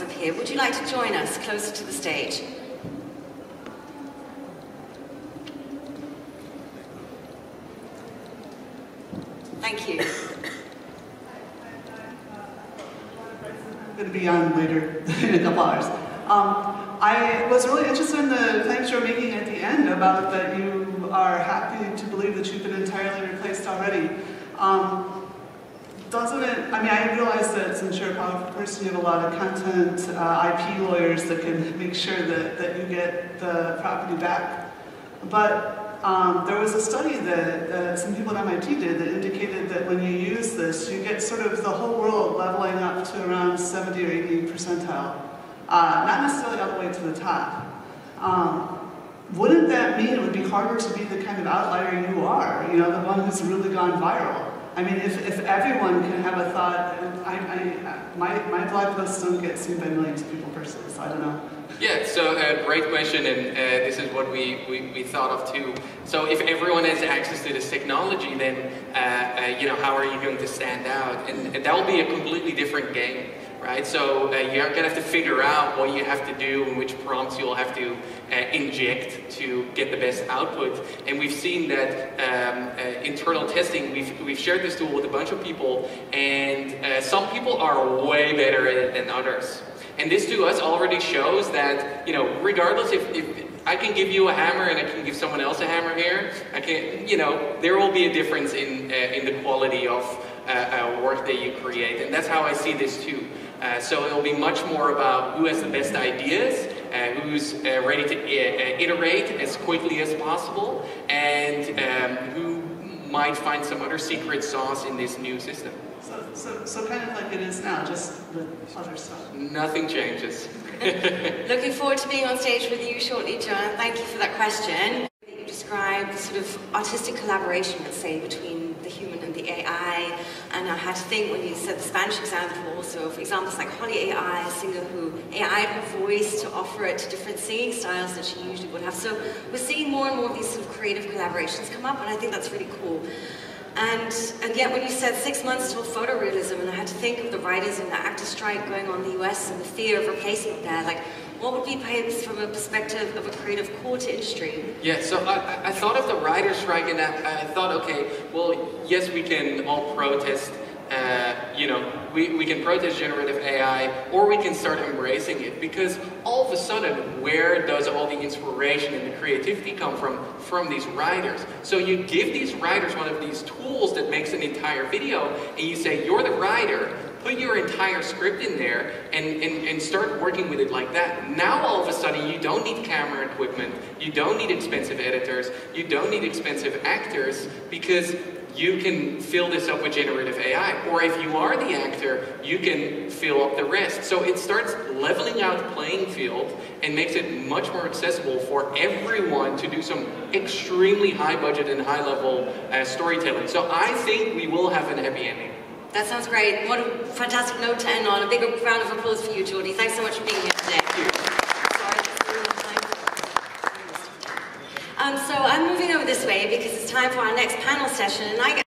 up here. Would you like to join us closer to the stage? Thank you. I'm going to be on later in couple hours. Um, I was really interested in the claims you were making at the end about that you are happy to believe that you've been entirely replaced already. Um, doesn't it, I mean, I realize that since you're a powerful person, you have a lot of content uh, IP lawyers that can make sure that, that you get the property back. But um, there was a study that, that some people at MIT did that indicated that when you use this, you get sort of the whole world leveling up to around 70 or 80 percentile. Uh, not necessarily all the way to the top. Um, wouldn't that mean it would be harder to be the kind of outlier you are? You know, the one who's really gone viral. I mean, if, if everyone can have a thought, I, I, my, my blog posts don't get seen by millions of people personally, so I don't know. Yeah, so uh, great question, and uh, this is what we, we, we, thought of too. So if everyone has access to this technology, then uh, uh you know how are you going to stand out? And, and that will be a completely different game right? So uh, you're going to have to figure out what you have to do and which prompts you'll have to uh, inject to get the best output. And we've seen that um, uh, internal testing, we've, we've shared this tool with a bunch of people, and uh, some people are way better at it than others. And this to us already shows that, you know, regardless if, if I can give you a hammer and I can give someone else a hammer here, I can, you know, there will be a difference in, uh, in the quality of uh, uh, work that you create. And that's how I see this too. Uh, so it'll be much more about who has the best ideas, uh, who's uh, ready to iterate as quickly as possible, and um, who might find some other secret sauce in this new system. So, so, so kind of like it is now, just with other stuff. Nothing changes. Looking forward to being on stage with you shortly, John. Thank you for that question. You described the sort of artistic collaboration, let's say, between And I had to think when you said the Spanish example also, for example, like Holly AI, a singer who AI her voice to offer it to different singing styles that she usually would have. So we're seeing more and more of these sort of creative collaborations come up, and I think that's really cool. And, and yet when you said six months till photorealism, and I had to think of the writers and the actor strike going on in the US and the fear of replacement there, like what would be perhaps from a perspective of a creative court industry? Yeah, so I, I thought of the writer's strike and I, I thought, okay, well, yes, we can all protest uh, you know, we, we can protest generative AI or we can start embracing it because all of a sudden, where does all the inspiration and the creativity come from? From these writers. So you give these writers one of these tools that makes an entire video and you say, you're the writer, put your entire script in there and, and, and start working with it like that. Now all of a sudden you don't need camera equipment, you don't need expensive editors, you don't need expensive actors because you can fill this up with generative AI. Or if you are the actor, you can fill up the rest. So it starts leveling out the playing field and makes it much more accessible for everyone to do some extremely high budget and high level uh, storytelling. So I think we will have an happy ending. That sounds great. What a fantastic note to end on. A big round of applause for you, Jordi. Thanks so much for being here today. Um, so I'm moving over this way because it's time for our next panel session, and I